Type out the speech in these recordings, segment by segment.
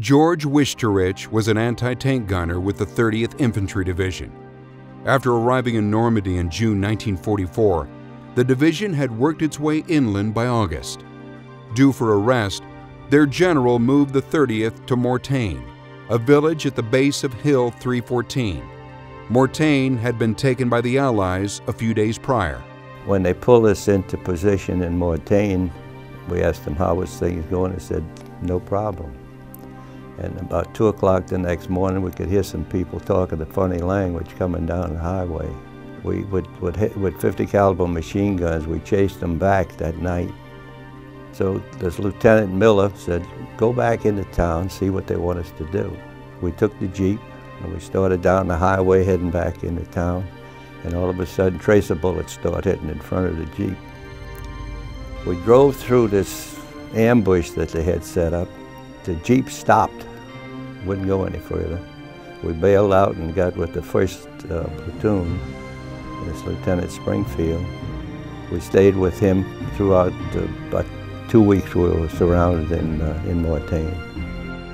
George Wichterich was an anti-tank gunner with the 30th Infantry Division. After arriving in Normandy in June 1944, the division had worked its way inland by August. Due for a rest, their general moved the 30th to Mortain, a village at the base of Hill 314. Mortain had been taken by the Allies a few days prior. When they pulled us into position in Mortain, we asked them how was things going. They said, no problem. And about 2 o'clock the next morning, we could hear some people talking the funny language coming down the highway. We, would, would hit, with 50 caliber machine guns, we chased them back that night. So this Lieutenant Miller said, go back into town, see what they want us to do. We took the Jeep and we started down the highway heading back into town. And all of a sudden, tracer bullets start hitting in front of the Jeep. We drove through this ambush that they had set up. The Jeep stopped wouldn't go any further. We bailed out and got with the first uh, platoon, this Lieutenant Springfield. We stayed with him throughout uh, about two weeks we were surrounded in, uh, in Mortain.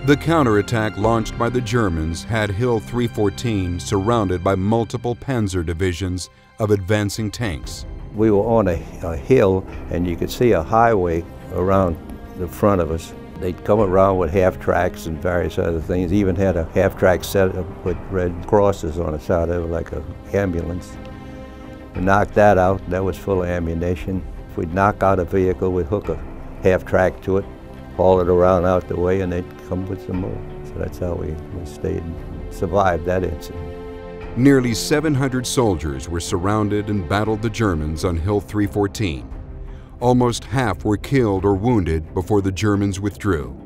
The counterattack launched by the Germans had Hill 314 surrounded by multiple panzer divisions of advancing tanks. We were on a, a hill and you could see a highway around the front of us. They'd come around with half tracks and various other things. Even had a half track set up with red crosses on the side of it like an ambulance. We knocked that out. That was full of ammunition. If we'd knock out a vehicle, we'd hook a half track to it, haul it around out the way, and they'd come with some more. So that's how we, we stayed, survived that incident. Nearly 700 soldiers were surrounded and battled the Germans on Hill 314. Almost half were killed or wounded before the Germans withdrew.